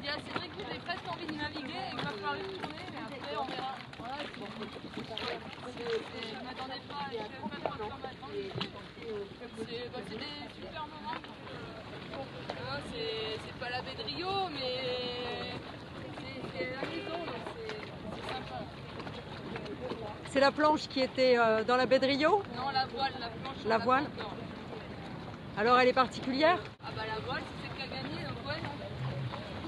dit à Cédric que j'avais presque envie de naviguer et qu'il va falloir y retourner, mais après on verra. Voilà, c'est- c'est- je m'attendais pas, je savais pas trop quoi m'attendre. C'est bah, c'est des super moments. euh, C'est c'est pas la baie de Rio, mais c'est c'est la maison, donc c'est c'est sympa. C'est la planche qui était euh, dans la baie de Rio? Non, la voile, la planche. on La l'a voile? Alors elle est particulière? Ah bah la voile, c'est celle qui a gagné, donc ouais, non.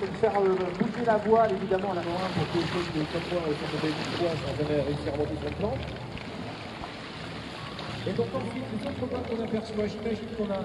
c'est de faire euh, bouger la voile évidemment à la main pour que les de points et 4 sans jamais réussir à monter plan. Et donc ensuite, les autres points qu'on aperçoit, j'imagine qu'on a.